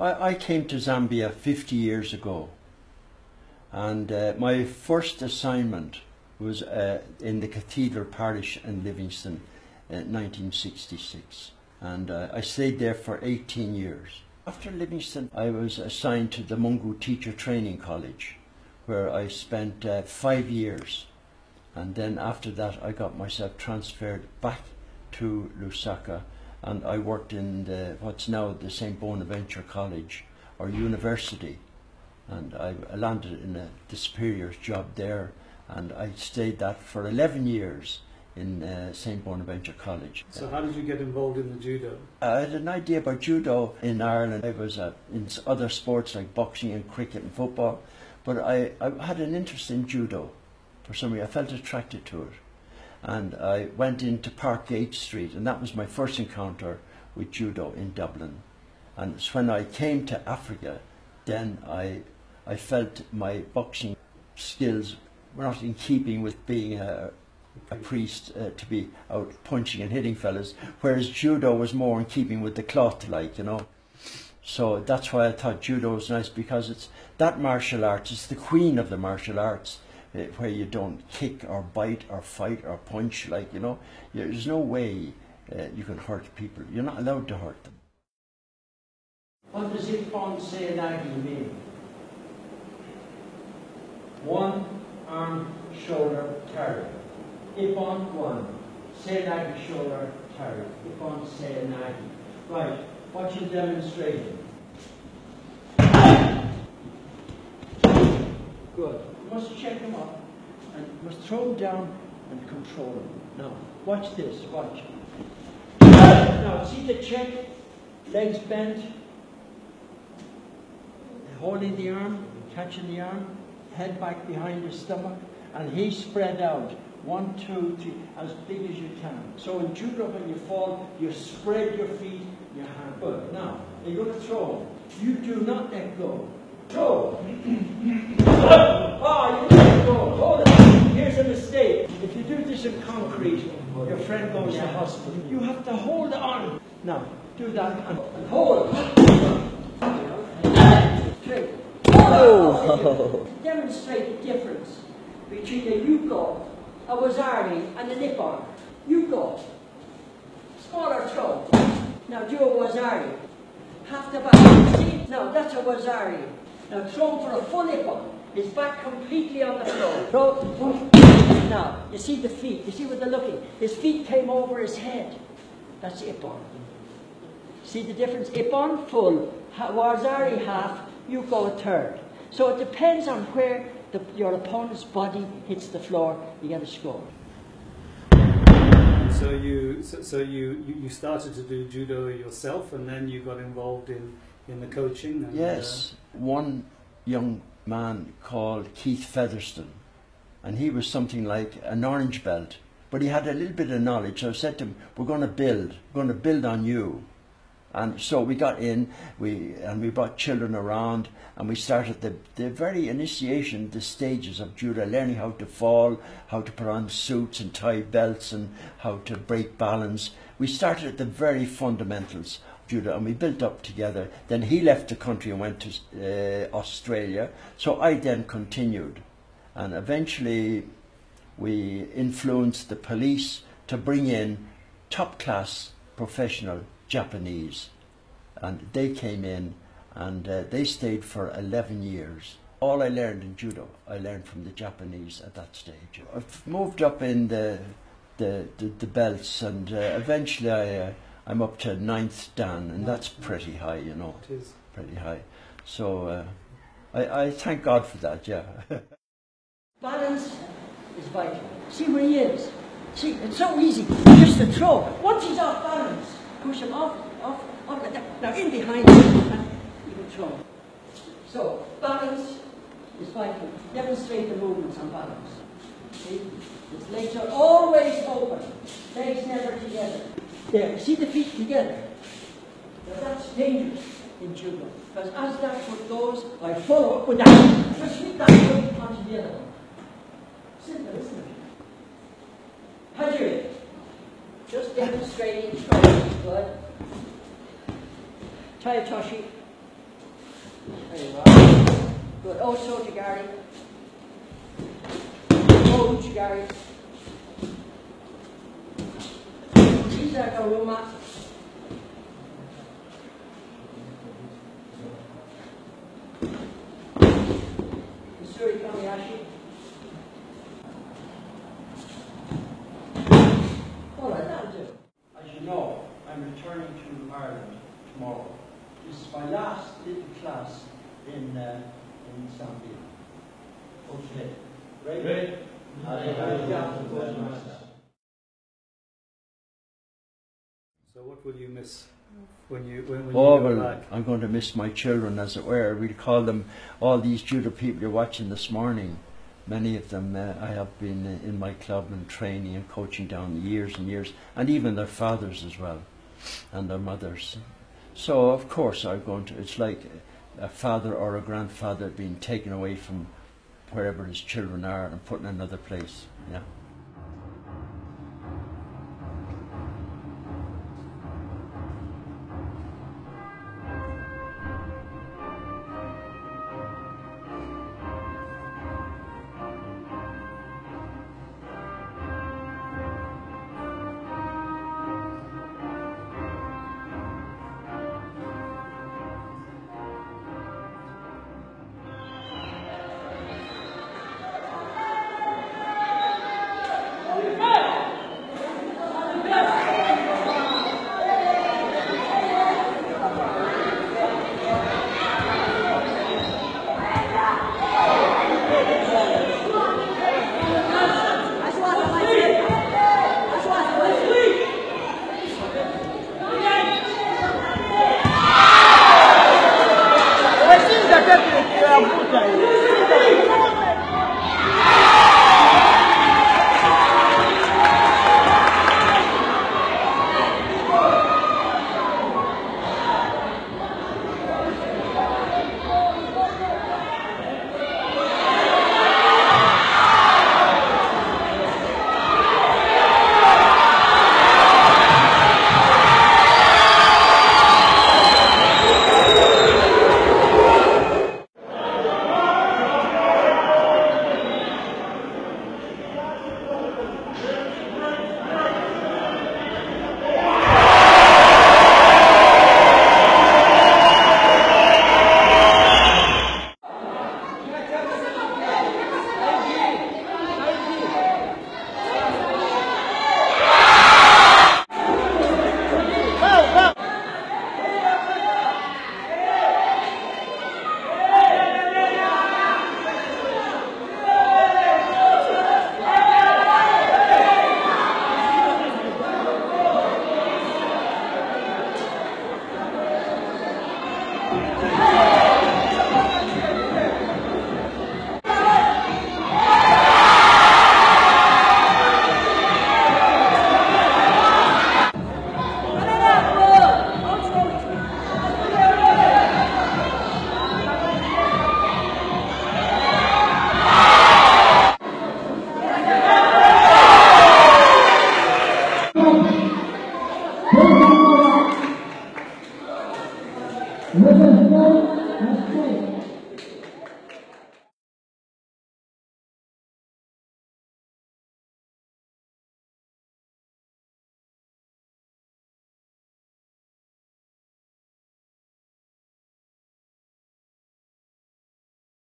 I, I came to Zambia 50 years ago, and uh, my first assignment was uh, in the Cathedral Parish in Livingstone in 1966, and uh, I stayed there for 18 years. After Livingstone, I was assigned to the Mongu Teacher Training College, where I spent uh, five years, and then after that, I got myself transferred back to Lusaka and I worked in the, what's now the St. Bonaventure College or University. And I landed in a, the superior's job there, and I stayed that for 11 years in uh, St. Bonaventure College. So, how did you get involved in the judo? I had an idea about judo in Ireland. I was uh, in other sports like boxing and cricket and football, but I, I had an interest in judo for some reason. I felt attracted to it and I went into Parkgate Street, and that was my first encounter with judo in Dublin. And when I came to Africa, then I, I felt my boxing skills were not in keeping with being a, a priest uh, to be out punching and hitting fellas, whereas judo was more in keeping with the cloth, like you know. So that's why I thought judo was nice because it's that martial arts. It's the queen of the martial arts where you don't kick or bite or fight or punch, like, you know, there's no way uh, you can hurt people. You're not allowed to hurt them. What does Ippon Seoinage mean? One arm, shoulder, carry. Ippon, one. Seoinage, shoulder, carry. Ippon Seoinage. Right, what you demonstrating? Good You must check him up and you must throw him down and control him. Now, watch this, watch. Now, see the check, legs bent, holding the arm, catching the arm, head back behind the stomach, and he spread out. One, two, three, as big as you can. So in judo, when you fall, you spread your feet, your hand. Good. Now, you're going to throw. You do not let go. Oh, you let go. Hold it. Here's a mistake. If you do this in concrete, your friend goes to hospital. You have to hold on. Now, do that and hold. Straight. Oh. Demonstrate the difference between a yuko, a wazari, and an ippon. Yuko. Smaller throw. Now do a wazari. Half the back. See? No, that's a wazari. Now throw for a full ippon. His back completely on the floor. Throw. Now, you see the feet. You see where they're looking. His feet came over his head. That's Ippon. See the difference? Ippon, full. Wazari, half. You go a third. So it depends on where the, your opponent's body hits the floor. You get a score. So you, so, so you, you started to do judo yourself, and then you got involved in in the coaching? And, yes, uh, one young man called Keith Featherston, and he was something like an orange belt, but he had a little bit of knowledge. So I said to him, "We're going to build. We're going to build on you." And so we got in, we and we brought children around, and we started the, the very initiation, the stages of judo, learning how to fall, how to put on suits and tie belts, and how to break balance. We started at the very fundamentals judo, and we built up together. Then he left the country and went to uh, Australia. So I then continued, and eventually we influenced the police to bring in top class professional Japanese, and they came in and uh, they stayed for 11 years. All I learned in judo, I learned from the Japanese at that stage. I've moved up in the the, the, the belts, and uh, eventually I. I'm up to ninth dan, and that's pretty high, you know. It is. Pretty high. So uh, I, I thank God for that, yeah. Balance is vital. See where he is. See, it's so easy just to throw. Once he's off balance, push him off, off, off. Now in behind him, and you can throw. So, balance is vital. Demonstrate the movements on balance. See? His legs are always open. Legs never together. There, see the feet together. Now that's dangerous in judo. Because as that foot goes, I follow up with that. Just hit that foot onto the other one. Simple, isn't it? Hajiri. Just demonstrating trying good. Tai otoshi. There you are. Good. Oh, so to Gary. Oh, to Gary. These are the Roma. Missouri Kamiyashi. All right, that'll do. So what will you miss when you when, when Oh, you go well, back? I'm going to miss my children, as it were. We'll call them all these judo people you're watching this morning. Many of them uh, I have been uh, in my club and training and coaching down the years and years, and even their fathers as well, and their mothers. So, of course, I'm going to, it's like a father or a grandfather being taken away from wherever his children are and put in another place. Yeah.